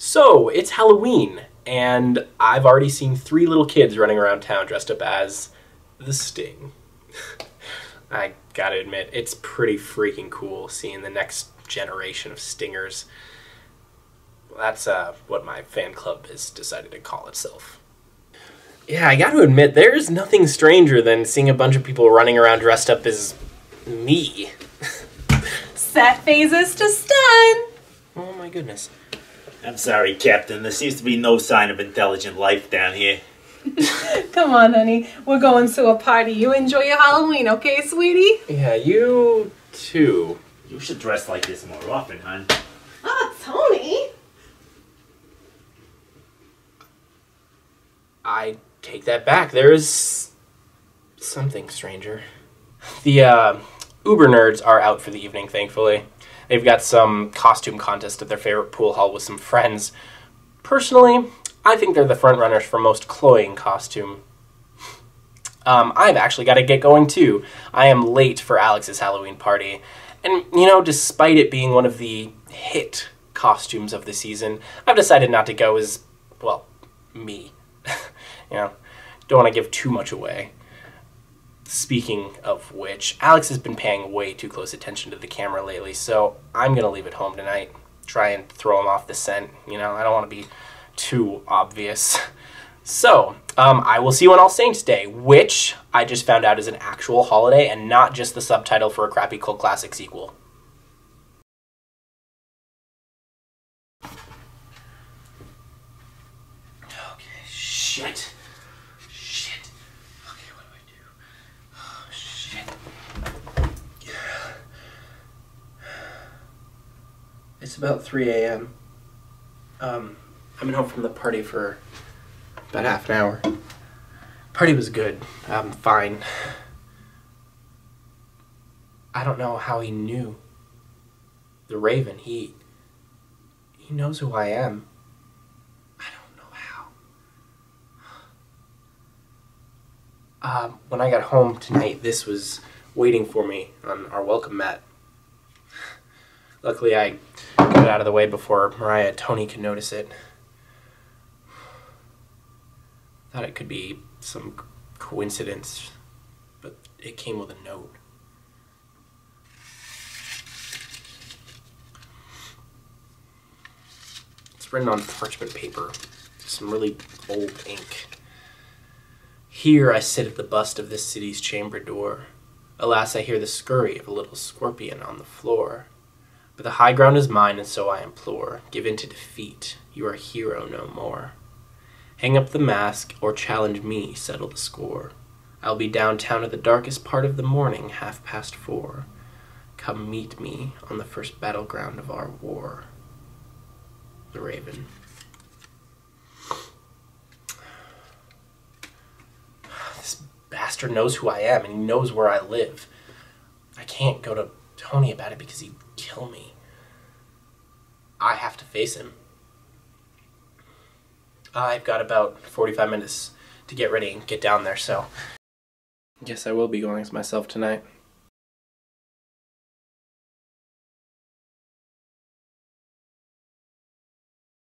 So it's Halloween, and I've already seen three little kids running around town dressed up as the Sting. I gotta admit, it's pretty freaking cool seeing the next generation of Stingers. That's uh, what my fan club has decided to call itself. Yeah, I gotta admit, there's nothing stranger than seeing a bunch of people running around dressed up as me. Set phasers to stun. Oh my goodness. I'm sorry, Captain. There seems to be no sign of intelligent life down here. Come on, honey. We're going to a party. You enjoy your Halloween, okay, sweetie? Yeah, you too. You should dress like this more often, hon. Ah, Tony. I take that back. There is something stranger. The uh, Uber nerds are out for the evening, thankfully. They've got some costume contest at their favorite pool hall with some friends. Personally, I think they're the front runners for most cloying costume. Um, I've actually got to get going too. I am late for Alex's Halloween party. And, you know, despite it being one of the hit costumes of the season, I've decided not to go as, well, me. you know, don't want to give too much away. Speaking of which, Alex has been paying way too close attention to the camera lately, so I'm gonna leave it home tonight. Try and throw him off the scent. You know, I don't want to be too obvious. So, um, I will see you on All Saints Day, which I just found out is an actual holiday and not just the subtitle for a crappy cult classic sequel. Okay. Shit. Okay, what do I do? Oh, shit. It's about 3 a.m. Um, I've been home from the party for about half an hour. Party was good. I'm fine. I don't know how he knew. The Raven, he. He knows who I am. I don't know how. Um, when I got home tonight, this was waiting for me on our welcome mat. Luckily, I got it out of the way before Mariah Tony could notice it. Thought it could be some coincidence, but it came with a note. It's written on parchment paper, some really old ink. Here I sit at the bust of this city's chamber door. Alas, I hear the scurry of a little scorpion on the floor. But the high ground is mine, and so I implore. Give in to defeat. You are a hero no more. Hang up the mask, or challenge me, settle the score. I'll be downtown at the darkest part of the morning, half past four. Come meet me on the first battleground of our war. The Raven. This bastard knows who I am and he knows where I live. I can't go to Tony about it because he'd kill me. I have to face him. I've got about 45 minutes to get ready and get down there, so. Guess I will be going as myself tonight.